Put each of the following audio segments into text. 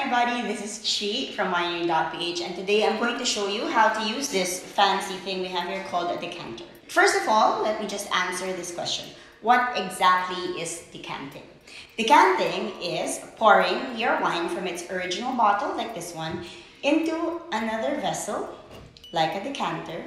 everybody, this is Chie from winery.ph and today I'm going to show you how to use this fancy thing we have here called a decanter. First of all, let me just answer this question. What exactly is decanting? Decanting is pouring your wine from its original bottle, like this one, into another vessel, like a decanter,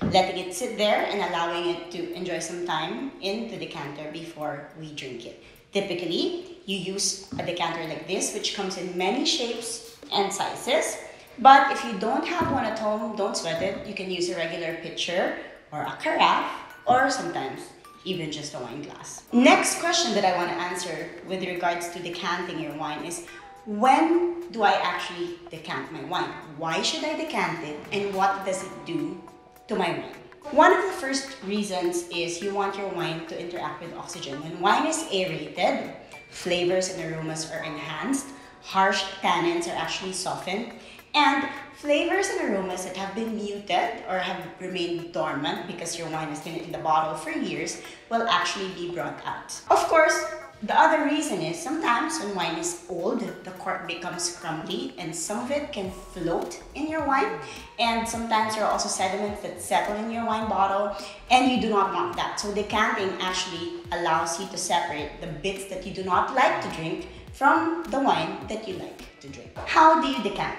letting it sit there and allowing it to enjoy some time in the decanter before we drink it. Typically, you use a decanter like this, which comes in many shapes and sizes. But if you don't have one at home, don't sweat it. You can use a regular pitcher or a carafe or sometimes even just a wine glass. Next question that I want to answer with regards to decanting your wine is when do I actually decant my wine? Why should I decant it and what does it do to my wine? One of the first reasons is you want your wine to interact with oxygen. When wine is aerated, flavors and aromas are enhanced, harsh tannins are actually softened, and flavors and aromas that have been muted or have remained dormant because your wine has been in the bottle for years will actually be brought out. Of course, the other reason is sometimes when wine is old, the cork becomes crumbly and some of it can float in your wine. And sometimes there are also sediments that settle in your wine bottle and you do not want that. So decanting actually allows you to separate the bits that you do not like to drink from the wine that you like to drink. How do you decant?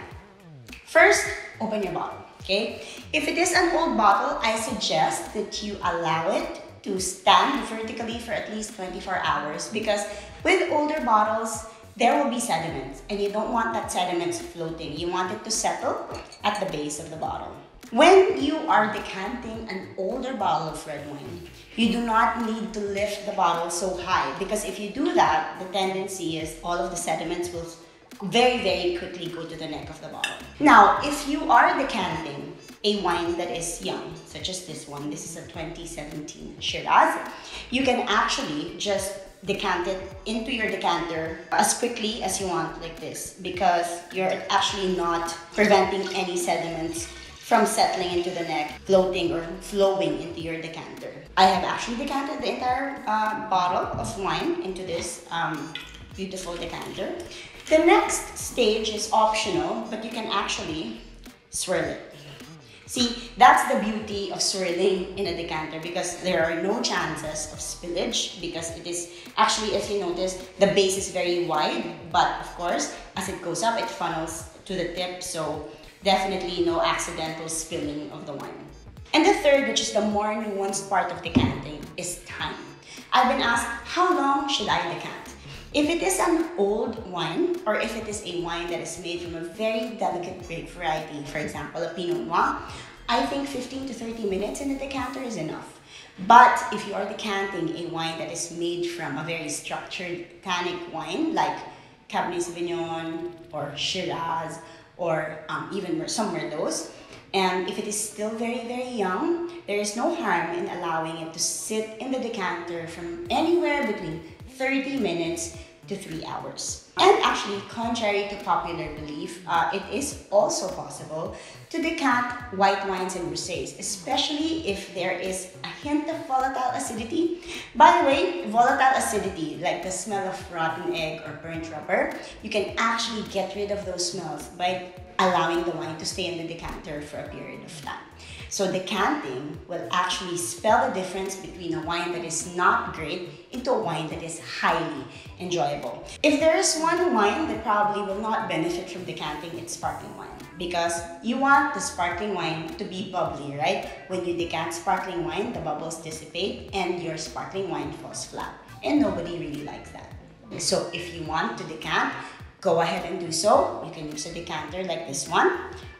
First, open your bottle, okay? If it is an old bottle, I suggest that you allow it to stand vertically for at least 24 hours because with older bottles, there will be sediments and you don't want that sediments floating. You want it to settle at the base of the bottle. When you are decanting an older bottle of red wine, you do not need to lift the bottle so high because if you do that, the tendency is all of the sediments will very, very quickly go to the neck of the bottle. Now, if you are decanting a wine that is young, such as this one, this is a 2017 Shiraz, you can actually just decant it into your decanter as quickly as you want like this because you're actually not preventing any sediments from settling into the neck, floating or flowing into your decanter. I have actually decanted the entire uh, bottle of wine into this um, beautiful decanter. The next stage is optional, but you can actually swirl it. See, that's the beauty of swirling in a decanter because there are no chances of spillage because it is actually, as you notice, the base is very wide, but of course, as it goes up, it funnels to the tip, so definitely no accidental spilling of the wine. And the third, which is the more nuanced part of decanting, is time. I've been asked, how long should I decant? If it is an old wine, or if it is a wine that is made from a very delicate grape variety, for example, a Pinot Noir, I think 15 to 30 minutes in the decanter is enough. But if you are decanting a wine that is made from a very structured tannic wine, like Cabernet Sauvignon or Shiraz, or um, even some Merlots, and if it is still very, very young, there is no harm in allowing it to sit in the decanter from anywhere between 30 minutes to three hours. And actually, contrary to popular belief, uh, it is also possible to decant white wines and rosés, especially if there is a hint of volatile acidity. By the way, volatile acidity, like the smell of rotten egg or burnt rubber, you can actually get rid of those smells by allowing the wine to stay in the decanter for a period of time. So decanting will actually spell the difference between a wine that is not great into a wine that is highly enjoyable. If there is one wine that probably will not benefit from decanting, it's sparkling wine. Because you want the sparkling wine to be bubbly, right? When you decant sparkling wine, the bubbles dissipate and your sparkling wine falls flat. And nobody really likes that. So if you want to decant, go ahead and do so. You can use a decanter like this one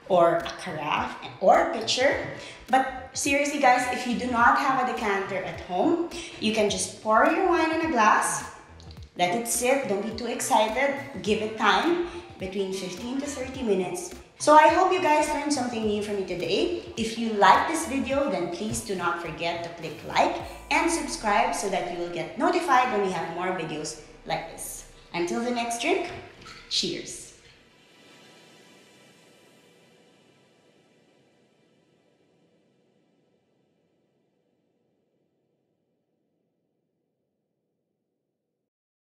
or a carafe or a pitcher. But seriously guys, if you do not have a decanter at home, you can just pour your wine in a glass, let it sit, don't be too excited, give it time, between 15 to 30 minutes. So I hope you guys learned something new from me today. If you like this video, then please do not forget to click like and subscribe so that you will get notified when we have more videos like this. Until the next drink, cheers!